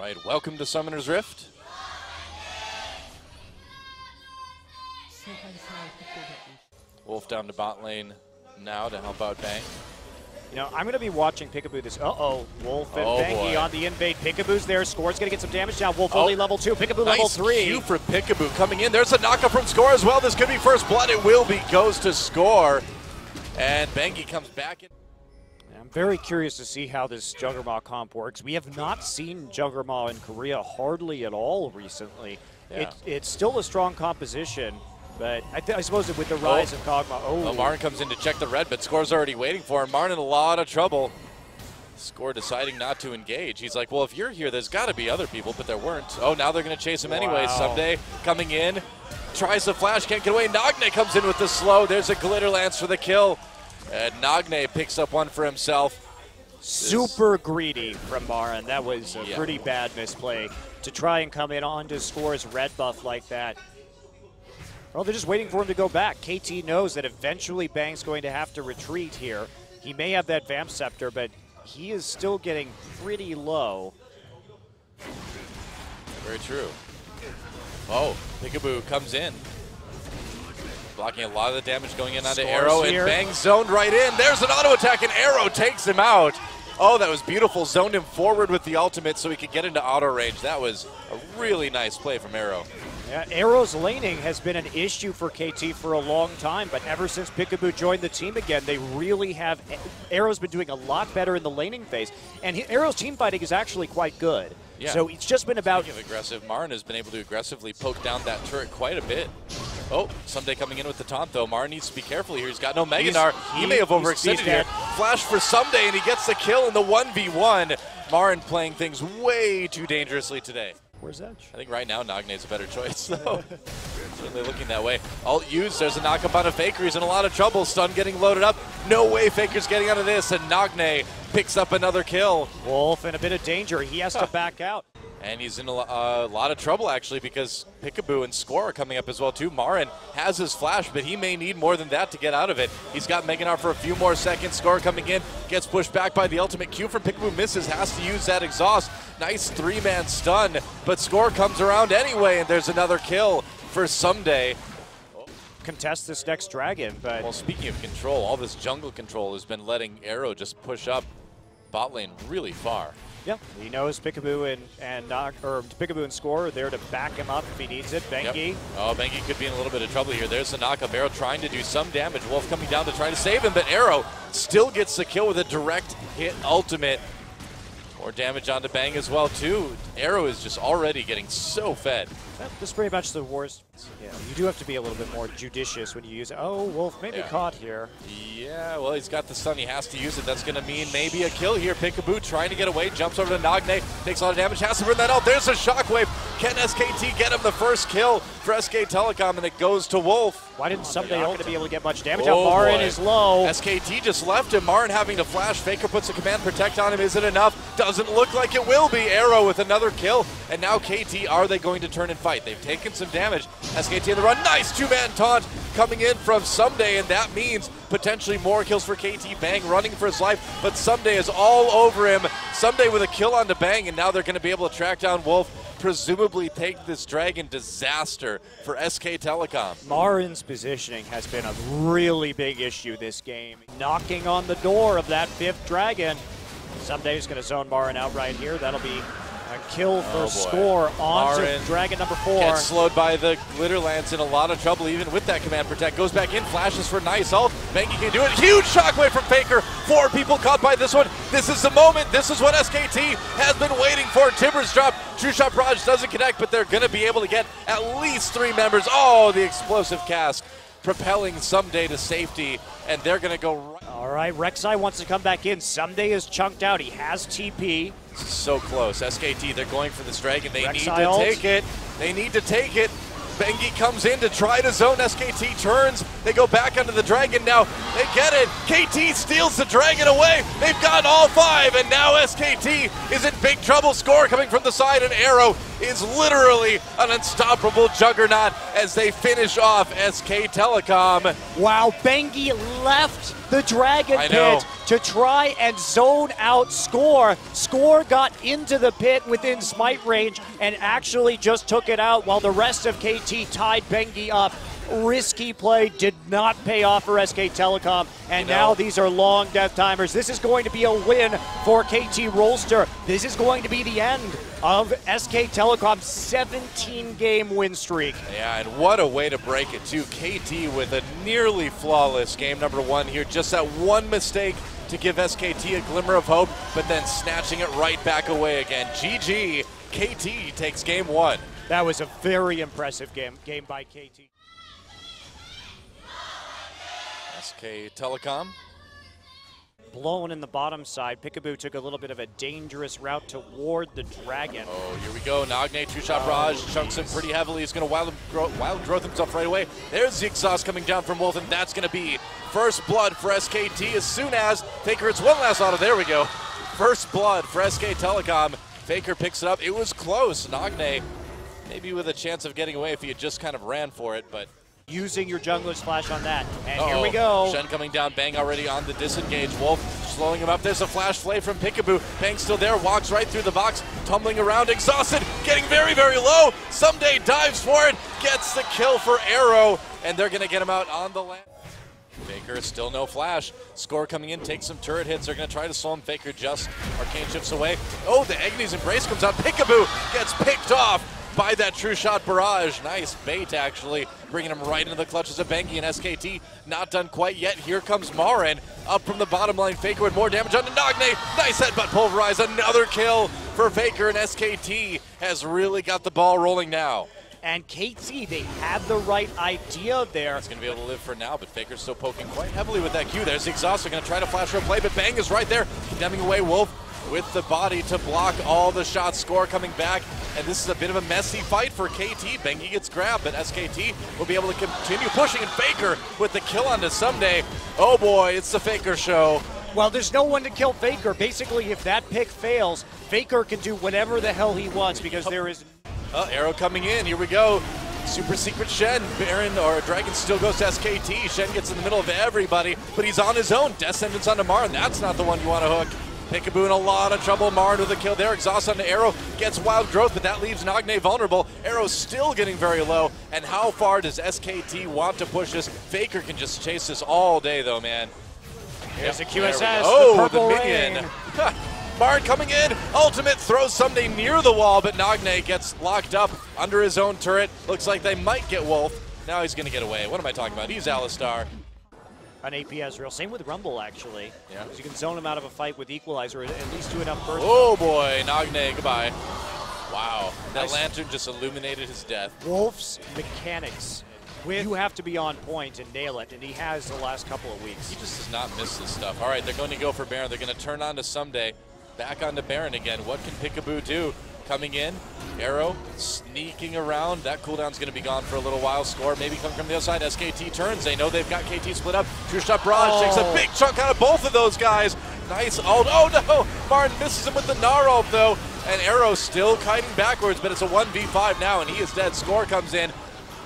right, welcome to Summoner's Rift. Wolf down to bot lane now to help out Bang. You know, I'm going to be watching Piccaboo this. Uh-oh. Wolf and Oh, on the invade. Piccaboo's there. Score's going to get some damage now. Wolf Oh. only level 2. Piccaboo level Nice 3. cue for Piccaboo coming in. There's a knockup from Score as well. This could be first blood. It will be. Goes to Score. And Bengi comes back in. Very curious to see how this Juggernaut comp works. We have not seen Juggernaut in Korea hardly at all recently. It, it's still a strong composition, but I, I suppose with the oh. rise of Kog'Maw, oh, Oh, Marin comes in to check the red, but Score's already waiting for him. Marin in a lot of trouble. Score deciding not to engage. He's like, well, if you're here, there's got to be other people, but there weren't. Oh, now they're going to chase him. Wow. Ssumday coming in, tries the flash, can't get away. Nagne comes in with the slow. There's a glitter lance for the kill. And Nagne picks up one for himself. super greedy from Marin. That was a Yeah. pretty bad misplay to try and come in onto Score's red buff like that. Well, they're just waiting for him to go back. KT knows that eventually Bang's going to have to retreat here. He may have that Vamp Scepter, but he is still getting pretty low. Very true. Oh, Piccaboo comes in. Blocking a lot of the damage going in onto Scores Arrow, and. Bang zoned right in. There's an auto attack, and Arrow takes him out. Oh, that was beautiful. Zoned him forward with the ultimate so he could get into auto range. That was a really nice play from Arrow. Yeah, Arrow's laning has been an issue for KT for a long time, but ever since Piccaboo joined the team again, they really have. Arrow's been doing a lot better in the laning phase, and he, Arrow's team fighting is actually quite good. Yeah. So it's just been about Speaking of aggressive, Marin has been able to aggressively poke down that turret quite a bit. Oh, Ssumday coming in with the taunt though. Marin needs to be careful here. He's got no Mega Gnar. he, he- may have he's- overextended here. Flash for Ssumday, and he gets the kill in the 1v1. Marn playing things way too dangerously today. Where's Edge? I think right now Nagne's a better choice, though. Certainly looking that way. Alt used. There's a knockup on a Faker. He's in a lot of trouble. Stun getting loaded up. No way Faker's getting out of this. And Nagne picks up another kill. Wolf in a bit of danger. He has to back out. And he's in a uh, lot of trouble, actually, because Piccaboo and Score are coming up as well, too. Marin has his flash, but he may need more than that to get out of it. He's got Mega Gnar for a few more seconds. Score coming in, gets pushed back by the ultimate Q from Piccaboo, misses, has to use that exhaust. Nice three-man stun, but Score comes around anyway, and there's another kill for Ssumday. Contest this next dragon, but Well, speaking of control, all this jungle control has been letting Arrow just push up bot lane really far. Yeah, he knows Piccaboo and and Nog, or Piccaboo and Score are there to back him up if he needs it. Yep. Oh, Bengi could be in a little bit of trouble here. There's the knockup. Arrow trying to do some damage. Wolf coming down to try to save him, but Arrow still gets the kill with a direct hit ultimate. More damage onto Bang as well, too. Arrow is just already getting so fed. That- That's pretty much the worst. Yeah, um, you do have to be a little bit more judicious when you use it. Oh, Wolf may be Yeah. caught here. Yeah, well, he's got the stun. He has to use it. That's going to mean maybe a kill here. Piccaboo trying to get away. Jumps over to Nagne. Takes a lot of damage. Has to burn that out. There's a shockwave. Can SKT get him the first kill for SK Telecom? And it goes to Wolf. Why didn't oh, somebody not going to be able to get much damage Oh, out? Marin boy. is low. SKT just left him. Marin having to flash. Faker puts a command protect on him. Is it enough? Doesn't look like it will be. Arrow with another kill. And now KT, are they going to turn and fight? They've taken some damage. SKT in the run. Nice two-man taunt coming in from Ssumday, and that means potentially more kills for KT. Bang running for his life, but Ssumday is all over him. Ssumday with a kill on to Bang, and now they're going to be able to track down Wolf. Presumably take this dragon disaster for SK Telecom. Marin's positioning has been a really big issue this game. Knocking on the door of that fifth dragon. Ssumday he's going to zone Marin out right here. That'll be a kill oh, for Oh, score onto Marin dragon number four. Gets slowed by the glitter lance in a lot of trouble, even with that command protect. Goes back in, flashes for nice oh, ult. Bengi can do it. Huge shockwave from Faker. Four people caught by this one. This is the moment. This is what SKT has been waiting for. Tibbers drop. True shot barrage doesn't connect, but they're going to be able to get at least three members. Oh, the explosive cast propelling Ssumday to safety, and they're going to go right. All right, Rek'Sai wants to come back in. Ssumday is chunked out. He has TP. So close. SKT, they're going for this dragon. They need to ult. take it. They need to take it. Bengi comes in to try to zone. SKT turns. They go back under the dragon now. They get it. KT steals the dragon away. They've got all five, and now SKT is in big trouble. Score coming from the side, and Arrow is literally an unstoppable juggernaut as they finish off SK Telecom. Wow, Bengi left the Dragon Pit to try and zone out Score. Score got into the pit within smite range and actually just took it out while the rest of KT tied Bengi up. Risky play did not pay off for SK Telecom, and You know- now these are long death timers. This is going to be a win for KT Rolster. This is going to be the end of SK Telecom's 17 game win streak. Yeah, and what a way to break it, too. KT with a nearly flawless game number one here. Just that one mistake to give SKT a glimmer of hope, but then snatching it right back away again. GG, KT takes game one. That was a very impressive game game by KT. SK Telecom. Blown in the bottom side. Piccaboo took a little bit of a dangerous route toward the dragon. Oh, here we go. Nagne, two shot oh. barrage, chunks him pretty heavily. He's going to wild, wild growth himself right away. There's the exhaust coming down from Wolf, and that's going to be first blood for SKT as soon as Faker hits one last auto. There we go. First blood for SK Telecom. Faker picks it up. It was close. Nagne maybe with a chance of getting away if he had just kind of ran for it, but Using your jungler's flash on that. And Uh-oh. here we go. Shen coming down, Bang already on the disengage. Wolf slowing him up. There's a flash flay from Piccaboo. Bang still there, walks right through the box, tumbling around, exhausted, getting very, very low. Ssumday dives for it, gets the kill for Arrow, and they're going to get him out on the land. Faker still no flash. Score coming in, takes some turret hits. They're going to try to slow him. Faker just arcane chips away. Oh, the Agony's embrace comes out. Piccaboo gets picked off by that true shot barrage. Nice bait, actually, bringing him right into the clutches of Bengi and SKT. Not done quite yet. Here comes Marin up from the bottom line. Faker with more damage on Nagne. Nice headbutt pulverize. Another kill for Faker and SKT has really got the ball rolling now. And KT, they had the right idea there. It's going to be able to live for now, but Faker's still poking quite heavily with that Q. There's the exhaust. They're going to try to flash her play, but Bang is right there, condemning away Wolf with the body to block all the shots. Score coming back, and this is a bit of a messy fight for KT. Bengi gets grabbed, but SKT will be able to continue pushing, and Faker with the kill on onto Ssumday. Oh boy, it's the Faker show. Well, there's no one to kill Faker. Basically, if that pick fails, Faker can do whatever the hell he wants because there is Uh, arrow coming in. Here we go. Super secret Shen. Baron or Dragon still goes to SKT. Shen gets in the middle of everybody, but he's on his own. Death sentence onto Marin. That's not the one you want to hook. Piccaboo in a lot of trouble. Marin with a kill there. Exhaust onto Arrow. Gets wild growth, but that leaves Nagne vulnerable. Arrow's still getting very low. And how far does SKT want to push this? Faker can just chase this all day, though, man. There's Yep, a there we QSS, the Oh, the, purple minion. rain. Coming in. Ultimate throws Ssumday near the wall, but Nagne gets locked up under his own turret. Looks like they might get Wolf. Now he's going to get away. What am I talking about? He's Alistar. An AP Ezreal. Same with Rumble, actually. Yeah. 'Cause You can zone him out of a fight with Equalizer, at least do enough burst. Oh boy, Nagne, goodbye. Wow, that Nice. lantern just illuminated his death. Wolf's mechanics. You have to be on point and nail it, and he has the last couple of weeks. He just does not miss this stuff. All right, they're going to go for Baron. They're going to turn on to Ssumday. Back onto Baron again. What can Piccaboo do? Coming in, Arrow sneaking around. That cooldown's going to be gone for a little while. Score maybe coming from the other side. SKT turns. They know they've got KT split up. True shot barrage takes a Oh. big chunk out of both of those guys. Nice ult. Oh no! Marin misses him with the Gnar ult though. And Arrow still kiting backwards, but it's a 1v5 now, and he is dead. Score comes in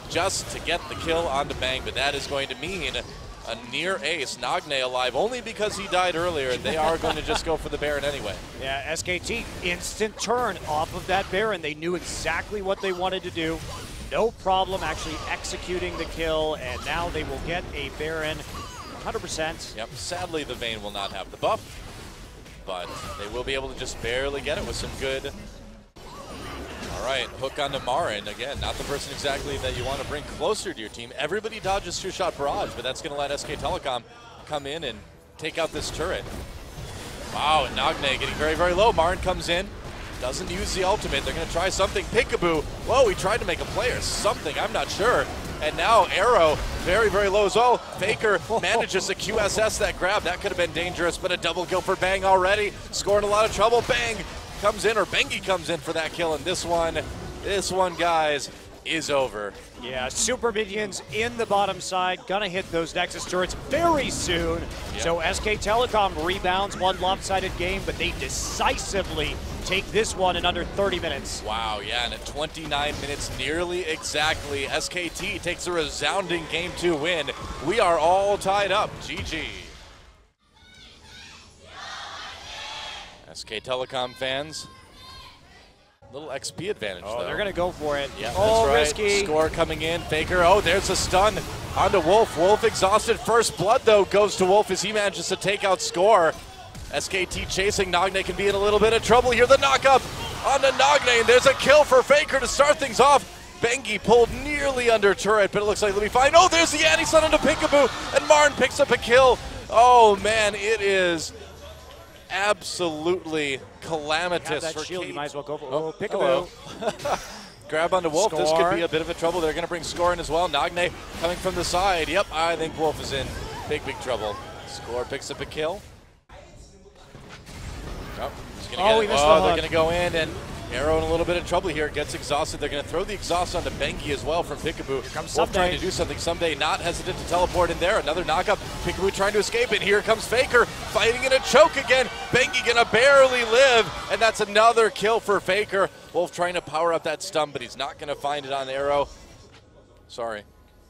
just to get the kill onto Bang, but that is going to mean a near ace. Nagne alive only because he died earlier. They are going to just go for the Baron anyway. Yeah, SKT, instant turn off of that Baron. They knew exactly what they wanted to do. No problem actually executing the kill, and now they will get a Baron 100%. Yep, sadly the Vayne will not have the buff, but they will be able to just barely get it with some good. Right, hook onto Marin. Again, not the person exactly that you want to bring closer to your team. Everybody dodges two shot barrage, but that's going to let SK Telecom come in and take out this turret. Wow, and Nagne getting very, very low. Marin comes in, doesn't use the ultimate. They're going to try something. Piccaboo. Whoa, he tried to make a play or something. I'm not sure. And now Arrow, very, very low as well. Faker manages to QSS that grab. That could have been dangerous, but a double kill for Bang already. Scoring a lot of trouble. Bang comes in, or Bengi comes in for that kill. And this one, this one, guys, is over. Yeah, Super Minions in the bottom side, gonna hit those Nexus turrets very soon. Yep. So SK Telecom rebounds one lopsided game, but they decisively take this one in under 30 minutes. Wow, yeah, and at 29 minutes, nearly exactly, SKT takes a resounding game two win. We are all tied up. GG. SK Telecom fans, little XP advantage. Oh, though. they're gonna go for it. Yeah, oh, that's right. risky. Score coming in. Faker. Oh, there's a stun onto Wolf. Wolf exhausted. First blood, though, goes to Wolf as he manages to take out score. SKT chasing. Nagne can be in a little bit of trouble here. The knockup onto Nagne. And there's a kill for Faker to start things off. Bengi pulled nearly under turret, but it looks like they'll be fine. Oh, there's the anti-stun onto Piccaboo, and Marn picks up a kill. Oh, man, it is absolutely calamitous for shield, KT. you might as well go for Oh, oh, hello. Grab onto Wolf. This could be a bit of a trouble. They're going to bring Score in as well. Nagne coming from the side. Yep, I think Wolf is in big, big trouble. Score picks up a kill. Oh, Oh, oh the they're going to go in, and Arrow in a little bit of trouble here. Gets exhausted. They're going to throw the exhaust onto Bengi as well from Piccaboo. comes Wolf trying to do something. Ssumday not hesitant to teleport in there. Another knockup. Piccaboo trying to escape it. Here comes Faker fighting in a choke again. Bengi going to barely live, and that's another kill for Faker. Wolf trying to power up that stun, but he's not going to find it on Arrow. Sorry.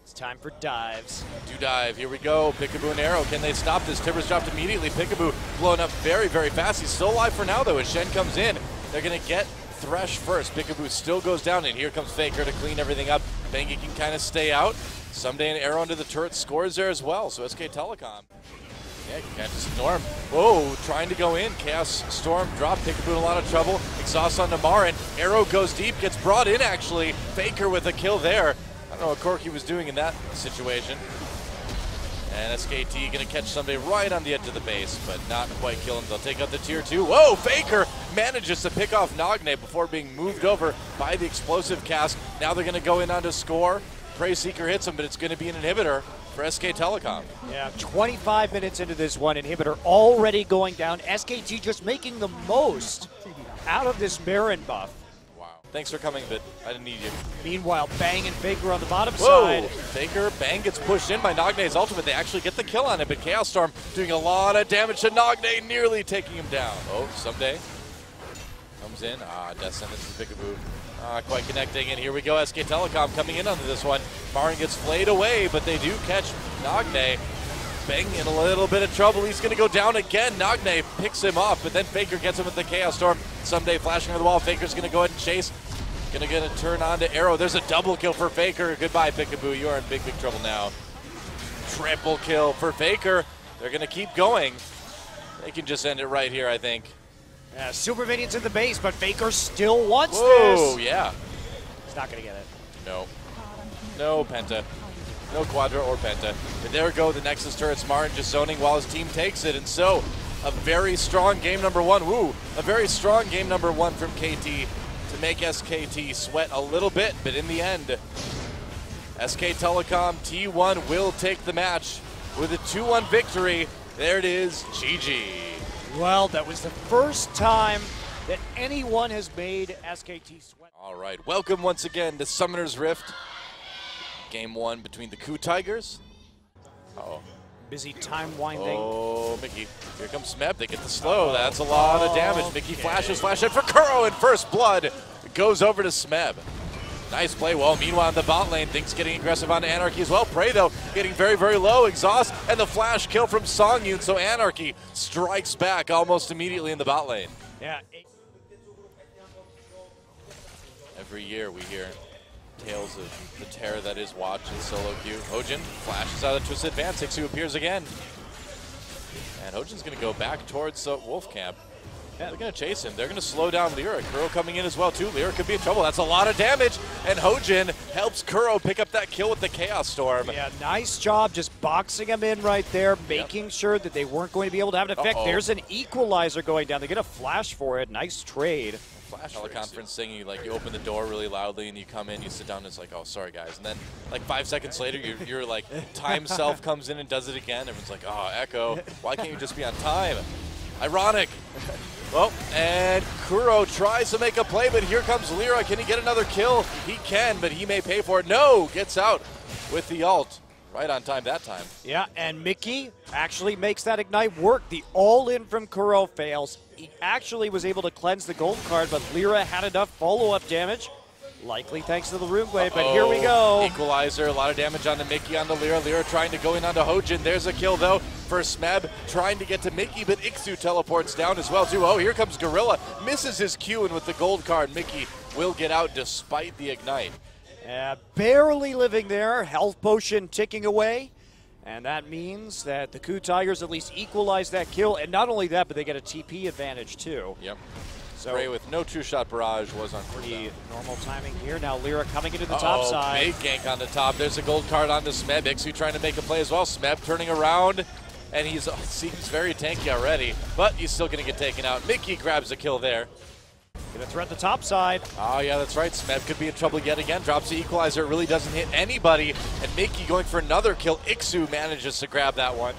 It's time for dives. Do dive. Here we go. Piccaboo and Arrow. Can they stop this? Tibbers dropped immediately. Piccaboo blown up very, very fast. He's still alive for now, though, as Shen comes in. They're going to get Thresh first. Piccaboo still goes down, and here comes Faker to clean everything up. Bengi can kind of stay out. Ssumday an arrow into the turret scores there as well. So SK Telecom. Yeah, can't just ignore him. Whoa, trying to go in. Chaos Storm drop. Piccaboo in a lot of trouble. Exhaust on Namarin. Arrow goes deep, gets brought in actually. Faker with a kill there. I don't know what Corky was doing in that situation. And SKT gonna catch somebody right on the edge of the base, but not quite kill him. They'll take out the tier two. Whoa, Faker manages to pick off Nagne before being moved over by the explosive cast. Now they're gonna go in onto score. Prey Seeker hits him, but it's gonna be an inhibitor for SK Telecom. Yeah, 25 minutes into this one, inhibitor already going down. SKT just making the most out of this Baron buff. Wow. Thanks for coming, but I didn't need you. Meanwhile, Bang and Faker on the bottom Whoa! side. Faker, Bang gets pushed in by Nagne's ultimate. They actually get the kill on it, but Chaos Storm doing a lot of damage to Nagne, nearly taking him down. Oh, Ssumday. Comes in. Ah, death sentence to Piccaboo. Ah, quite connecting, and here we go. SK Telecom coming in onto this one. Marin gets flayed away, but they do catch Nagne. Bang in a little bit of trouble. He's going to go down again. Nagne picks him off, but then Faker gets him with the Chaos Storm. Ssumday flashing on the wall. Faker's going to go ahead and chase. Gonna get a turn on to Arrow. There's a double kill for Faker. Goodbye, Piccaboo. You are in big, big trouble now. Triple kill for Faker. They're gonna keep going. They can just end it right here, I think. Yeah, Super Minions in the base, but Faker still wants Whoa, this. yeah. He's not going to get it. No. No Penta. No Quadra or Penta. But there go, the Nexus turret's Marin just zoning while his team takes it. And so, a very strong game number one. Woo! A very strong game number one from KT to make SKT sweat a little bit, but in the end, SK Telecom T1 will take the match with a 2-1 victory. There it is, GG. Well, that was the first time that anyone has made SKT sweat. All right, welcome once again to Summoner's Rift. Game one between the KOO Tigers. Uh-oh. Busy time winding. Oh, Mickey. Here comes Smeb. They get the slow. That's a lot of damage. Mickey flashes, flash it for Kuro in first blood. It goes over to Smeb. Nice play. Well, meanwhile, in the bot lane, things getting aggressive on Anarchy as well. Prey, though, getting very, very low. Exhaust and the flash kill from Sangyoon. So Anarchy strikes back almost immediately in the bot lane. Yeah. Every year we hear tales of the terror that is Watch and solo queue. Hojin flashes out of Twisted Advance. who appears again. And Hojin's going to go back towards uh, Wolf Camp. Yeah, they're going to chase him. They're going to slow down Lira. Kuro coming in as well, too. Lira could be in trouble. That's a lot of damage. And Hojin helps Kuro pick up that kill with the Chaos Storm. Yeah, nice job just boxing them in right there, making sure that they weren't going to be able to have an effect. Uh-oh. There's an equalizer going down. They get a flash for it. Nice trade. Flash teleconference singing, like you open the door really loudly and you come in, you sit down, and it's like, oh, sorry guys. And then, like five seconds later, you're, you're like, time self comes in and does it again. Everyone's like, oh, Echo, why can't you just be on time? Ironic. Well, and Kuro tries to make a play, but here comes Lira. Can he get another kill? He can, but he may pay for it. No, gets out with the ult. Right on time that time. Yeah, and Mickey actually makes that Ignite work. The all-in from Kuro fails. He actually was able to cleanse the gold card, but Lira had enough follow-up damage. Likely thanks to the Rune Blade, but here we go. Equalizer, a lot of damage on the Mickey, on the Lira. Lira trying to go in onto Hojin. There's a kill, though, for Smeb, trying to get to Mickey, but Ikssu teleports down as well, too. Oh, here comes Gorilla. Misses his Q, and with the gold card, Mickey will get out despite the Ignite. Uh, barely living there, health potion ticking away. And that means that the KOO Tigers at least equalize that kill. And not only that, but they get a TP advantage too. Yep. So PraY with no two-shot barrage was on pretty normal timing here. Now Lira coming into the Uh-oh, top side. Big gank on the top. There's a gold card on the Smeb. Ikssu trying to make a play as well. Smeb turning around. And he's oh, seems very tanky already, but he's still going to get taken out. Mickey grabs a kill there. Gonna threat the top side. Oh, yeah, that's right. Smeb could be in trouble yet again. Drops the equalizer. It really doesn't hit anybody. And Mickey going for another kill. Ikssu manages to grab that one.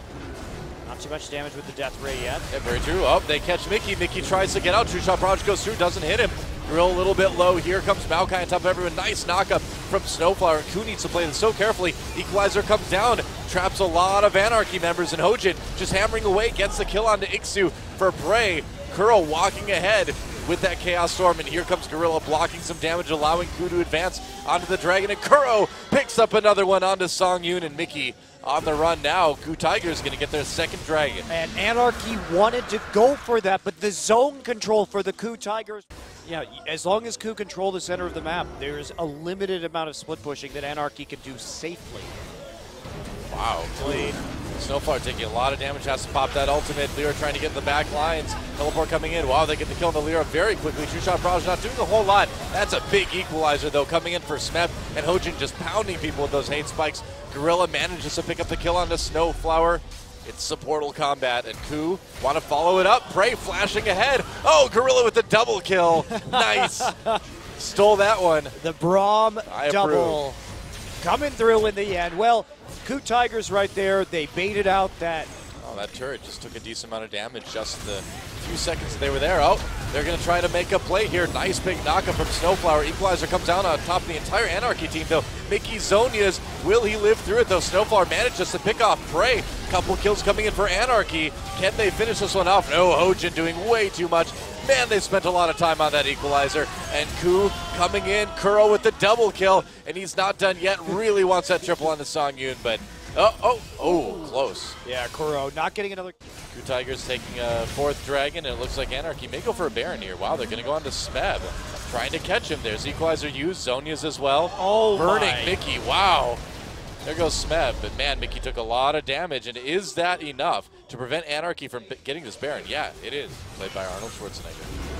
Not too much damage with the death ray yet. Yeah, very true. Oh, they catch Mickey. Mickey tries to get out. True shot barrage goes through, doesn't hit him. Drill a little bit low. Here comes Maokai on top of everyone. Nice knockup from Snowflower. KOO needs to play this so carefully. Equalizer comes down, traps a lot of Anarchy members, and Hojin just hammering away, gets the kill onto Ikssu for PraY. Kuro walking ahead with that Chaos Storm, and here comes Gorilla blocking some damage, allowing KOO to advance onto the Dragon, and Kuro picks up another one onto Sangyoon and Mickey on the run now. KOO Tiger's going to get their second Dragon. And Anarchy wanted to go for that, but the zone control for the KOO Tigers. Yeah, as long as KOO control the center of the map, there's a limited amount of split pushing that Anarchy can do safely. Wow, played. Snowflower taking a lot of damage, has to pop that ultimate. Lira trying to get in the back lines. Teleport coming in. Wow, they get the kill on the Lira very quickly. True Shot Barrage not doing a whole lot. That's a big equalizer, though, coming in for Smeb. And Hojin just pounding people with those hate spikes. Gorilla manages to pick up the kill on the Snowflower. It's supportal combat, and KOO want to follow it up. PraY flashing ahead. Oh, Gorilla with the double kill. nice. Stole that one. The Braum I double coming through in the end. Well, KOO Tigers right there, they baited out that. Oh, that turret just took a decent amount of damage just the few seconds that they were there. Oh, they're going to try to make a play here. Nice big knockup from Snowflower. Equalizer comes down on top of the entire Anarchy team, though. Mickey Zhonya's, will he live through it, though? Snowflower manages to pick off PraY. Couple kills coming in for Anarchy. Can they finish this one off? No, Hojin doing way too much. Man, they spent a lot of time on that equalizer. And KOO coming in, Kuro with the double kill, and he's not done yet. Really wants that triple on the Sangyoon, but oh, oh, oh, close. Yeah, Kuro not getting another. KOO Tigers taking a fourth dragon, and it looks like Anarchy may go for a Baron here. Wow, they're going to go on to Smeb. Trying to catch him. There's Equalizer used, Zhonya's as well. Oh, Burning my. Mickey, wow. There goes Smeb, but man, Mickey took a lot of damage, and is that enough to prevent Anarchy from getting this Baron? Yeah, it is. Played by Arnold Schwarzenegger.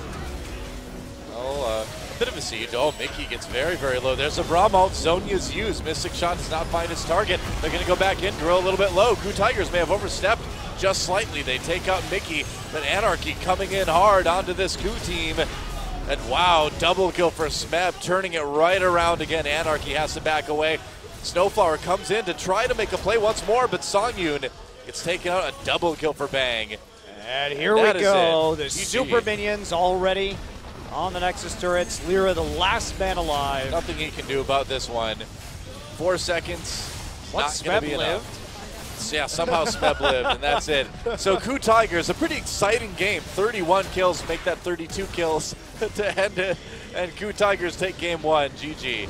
Oh, uh, a bit of a siege. Oh, Mickey gets very, very low. There's a Braum ult. Zhonya's used. Mystic Shot does not find his target. They're going to go back in, drill a little bit low. KOO Tigers may have overstepped just slightly. They take out Mickey, but Anarchy coming in hard onto this KOO team. And wow, double kill for Smeb, turning it right around again. Anarchy has to back away. Snowflower comes in to try to make a play once more, but Sangyoon gets taken out. A double kill for Bang. And here that we go. it. The super minions already on the Nexus turrets. Lira, the last man alive. Nothing he can do about this one. Four seconds. Once not Smeb be enough. lived. Yeah, somehow Smeb lived, and that's it. So KOO Tigers, a pretty exciting game. 31 kills, make that 32 kills to end it. And KOO Tigers take game one. GG.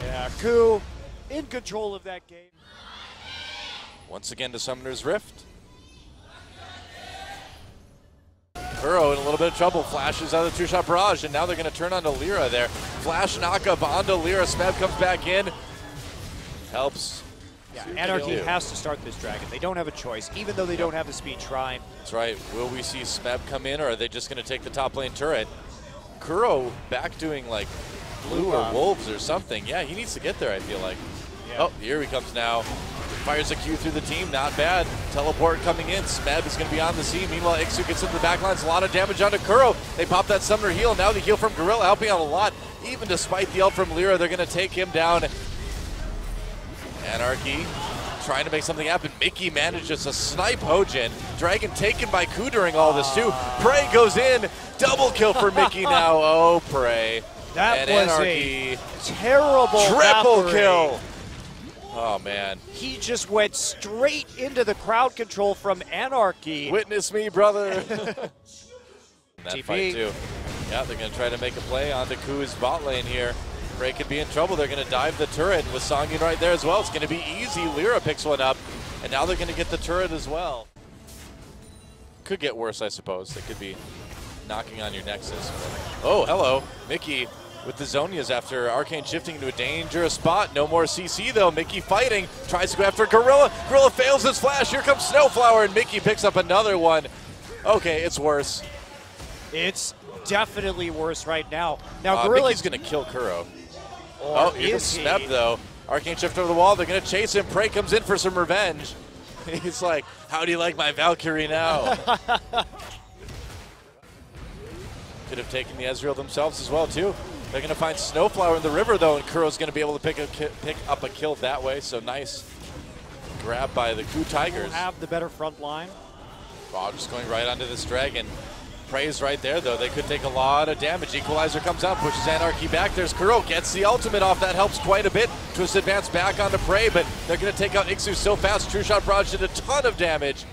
Yeah, KOO in control of that game. Once again to Summoner's Rift. Kuro in a little bit of trouble, flashes out of the two-shot barrage, and now they're going to turn onto Lira there. Flash knockup onto Lira, Smeb comes back in, helps. Yeah, Anarchy has to start this dragon. They don't have a choice, even though they don't have the speed shrine. That's right. Will we see Smeb come in, or are they just going to take the top lane turret? Kuro back doing like blue or Uh, wolves or something. Yeah, he needs to get there, I feel like. Yeah. Oh, here he comes now. Fires a Q through the team, not bad. Teleport coming in. Smeb is going to be on the scene. Meanwhile, Ikssu gets into the backlines. A lot of damage onto Kuro. They pop that summoner heal. Now the heal from Gorilla helping out a lot. Even despite the ult from Lira, they're going to take him down. Anarchy trying to make something happen. Mickey manages to snipe Hojin. Dragon taken by KOO during all this too. PraY goes in. Double kill for Mickey now. Oh, PraY. That and was Anarchy. a terrible Triple kill. Oh, man. He just went straight into the crowd control from Anarchy. Witness me, brother. That TP. fight too. Yeah, they're going to try to make a play onto KOO's bot lane here. PraY could be in trouble. They're going to dive the turret with Sangyoon right there as well. It's going to be easy. Lira picks one up, and now they're going to get the turret as well. Could get worse, I suppose. They could be knocking on your Nexus. Oh, hello. Mickey with the Zhonyas after Arcane shifting into a dangerous spot. No more CC though. Mickey fighting. Tries to go after Gorilla. Gorilla fails his flash. Here comes Snowflower, and Mickey picks up another one. Okay, it's worse. It's definitely worse right now. Now, Uh, Gorilla Mickey's going to kill Kuro. Oh, here comes is though. Arcane shift over the wall. They're going to chase him. PraY comes in for some revenge. He's like, how do you like my Valkyrie now? Could have taken the Ezreal themselves as well, too. They're going to find Snowflower in the river, though, and Kuro's going to be able to pick, a, pick up a kill that way. So nice grab by the KOO Tigers. have the better front line. Just going right onto this dragon. PraY's right there, though. They could take a lot of damage. Equalizer comes out, pushes Anarchy back. There's Kuro, gets the ultimate off. That helps quite a bit. Twist advance back onto Prey, but they're going to take out Ikssu so fast. True Shot Barrage did a ton of damage.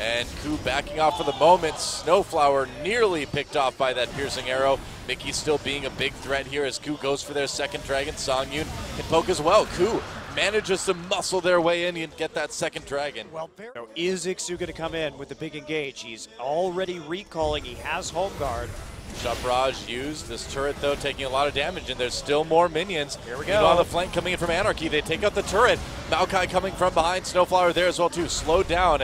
And KOO backing off for the moment. Snowflower nearly picked off by that piercing arrow. Mickey still being a big threat here as KOO goes for their second dragon. Sangyoon can poke as well. KOO manages to muscle their way in and get that second dragon. Well, is Ikssu going to come in with the big engage? He's already recalling. He has home guard. Barrage used. This turret, though, taking a lot of damage, and there's still more minions. Here we go. the flank coming in from Anarchy. They take out the turret. Maokai coming from behind. Snowflower there as well, too. Slowed down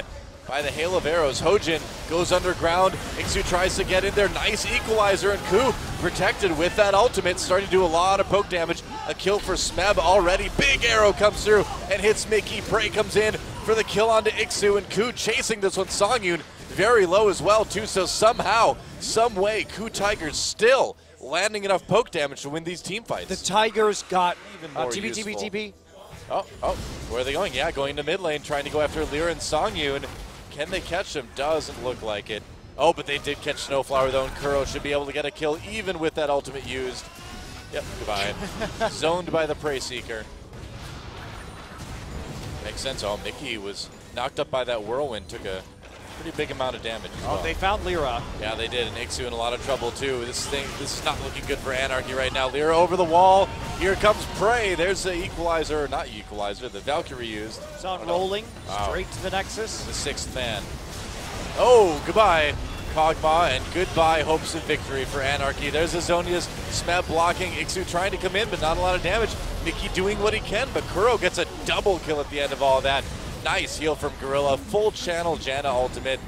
by the hail of arrows. Hojin goes underground. Ikssu tries to get in there. Nice equalizer, and KOO protected with that ultimate, starting to do a lot of poke damage. A kill for Smeb already. Big arrow comes through and hits Mickey. PraY comes in for the kill onto Ikssu, and KOO chasing this one. Sangyoon very low as well too. So somehow, some way, KOO Tigers still landing enough poke damage to win these team fights. The Tigers got Even uh, more TP, useful. TP, TP. oh, oh, where are they going? Yeah, going to mid lane, trying to go after Lira and Sangyoon. Can they catch him? Doesn't look like it. Oh, but they did catch Snowflower though, and Kuro should be able to get a kill even with that ultimate used. Yep, goodbye. Zoned by the Prey Seeker. Makes sense. Oh, Mickey was knocked up by that whirlwind, took a pretty big amount of damage. Oh, well. they found Lira. Yeah, they did, and Ikssu in a lot of trouble too. This thing, this is not looking good for Anarchy right now. Lira over the wall. Here comes PraY. There's the equalizer, not equalizer, the Valkyrie used. It's on rolling Wow. straight to the Nexus. The sixth man. Oh, goodbye, Kog'Maw, and goodbye hopes of victory for Anarchy. There's Azonia's Smeb blocking. Ikssu trying to come in, but not a lot of damage. Mickey doing what he can, but Kuro gets a double kill at the end of all that. Nice heal from Gorilla. Full channel Janna ultimate.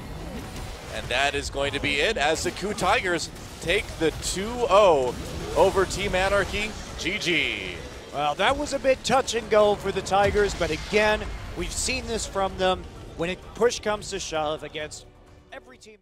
And that is going to be it as the KOO Tigers take the 2-0 over Team Anarchy. GG. Well, that was a bit touch and go for the Tigers, but again, we've seen this from them when it push comes to shove against every team.